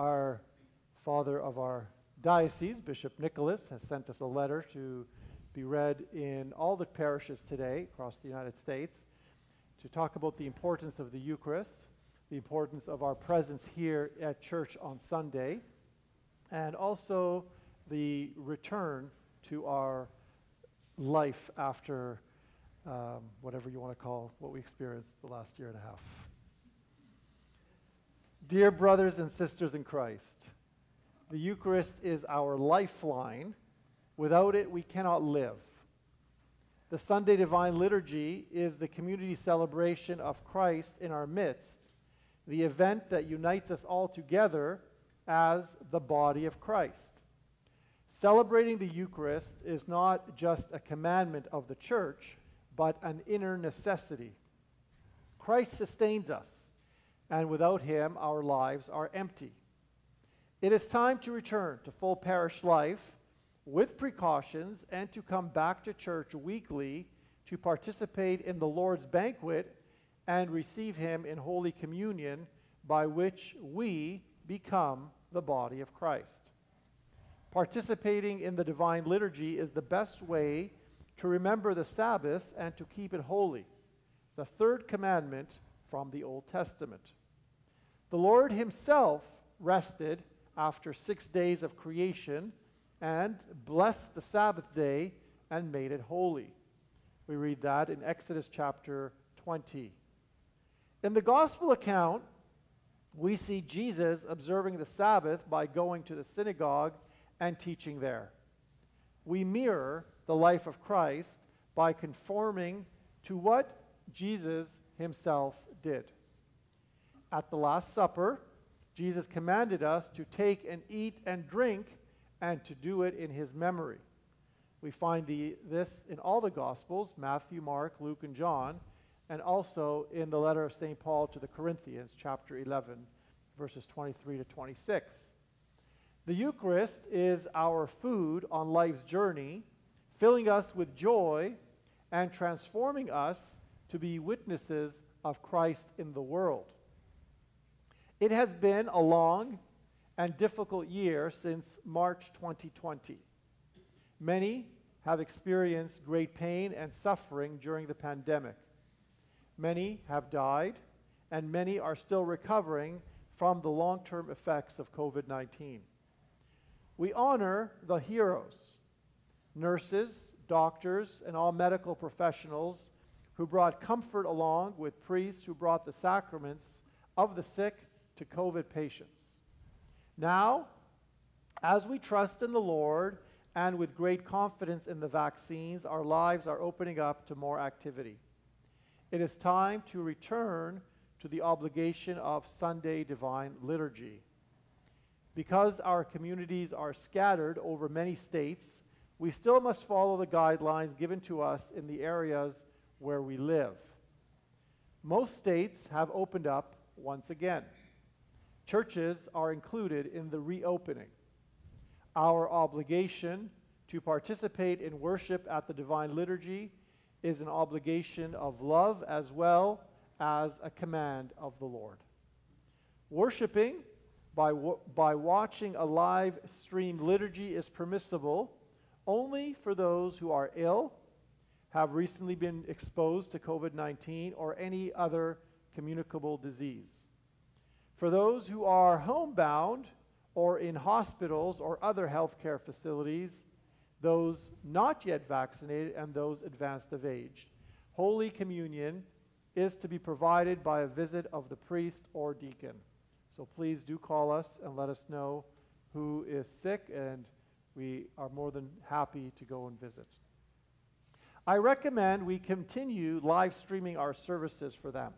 Our father of our diocese, Bishop Nicholas, has sent us a letter to be read in all the parishes today across the United States to talk about the importance of the Eucharist, the importance of our presence here at church on Sunday, and also the return to our life after um, whatever you want to call what we experienced the last year and a half. Dear brothers and sisters in Christ, the Eucharist is our lifeline. Without it, we cannot live. The Sunday Divine Liturgy is the community celebration of Christ in our midst, the event that unites us all together as the body of Christ. Celebrating the Eucharist is not just a commandment of the church, but an inner necessity. Christ sustains us, and without him, our lives are empty. It is time to return to full parish life with precautions and to come back to church weekly to participate in the Lord's banquet and receive Him in Holy Communion, by which we become the body of Christ. Participating in the divine liturgy is the best way to remember the Sabbath and to keep it holy, the third commandment from the Old Testament. The Lord Himself rested after six days of creation and blessed the Sabbath day and made it holy. We read that in Exodus chapter 20. In the gospel account, we see Jesus observing the Sabbath by going to the synagogue and teaching there. We mirror the life of Christ by conforming to what Jesus himself did. At the Last Supper, Jesus commanded us to take and eat and drink and to do it in his memory. We find the, this in all the Gospels Matthew, Mark, Luke, and John, and also in the letter of St. Paul to the Corinthians, chapter 11, verses 23 to 26. The Eucharist is our food on life's journey, filling us with joy and transforming us to be witnesses of Christ in the world. It has been a long and difficult year since March 2020. Many have experienced great pain and suffering during the pandemic. Many have died, and many are still recovering from the long term effects of COVID 19. We honor the heroes, nurses, doctors, and all medical professionals who brought comfort along with priests who brought the sacraments of the sick to COVID patients. Now, as we trust in the Lord and with great confidence in the vaccines, our lives are opening up to more activity. It is time to return to the obligation of Sunday Divine Liturgy. Because our communities are scattered over many states, we still must follow the guidelines given to us in the areas where we live. Most states have opened up once again. Churches are included in the reopening. Our obligation to participate in worship at the Divine Liturgy is an obligation of love as well as a command of the Lord. Worshipping by, by watching a live stream liturgy is permissible only for those who are ill, have recently been exposed to COVID 19, or any other communicable disease. For those who are homebound or in hospitals or other healthcare facilities, those not yet vaccinated, and those advanced of age, Holy Communion is to be provided by a visit of the priest or deacon. So please do call us and let us know who is sick, and we are more than happy to go and visit. I recommend we continue live streaming our services for them.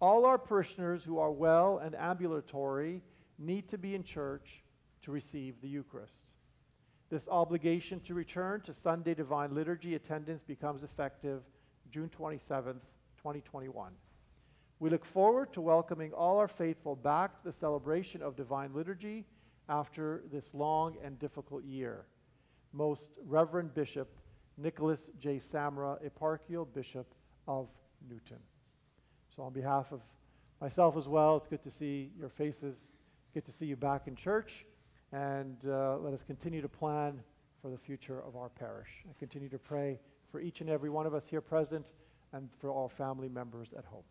All our parishioners who are well and ambulatory need to be in church to receive the Eucharist. This obligation to return to Sunday Divine Liturgy attendance becomes effective June 27th, 2021. We look forward to welcoming all our faithful back to the celebration of Divine Liturgy after this long and difficult year. Most Reverend Bishop Nicholas J. Samra, Eparchial Bishop of Newton. So, on behalf of myself as well, it's good to see your faces good to see you back in church, and uh, let us continue to plan for the future of our parish. I continue to pray for each and every one of us here present and for all family members at home.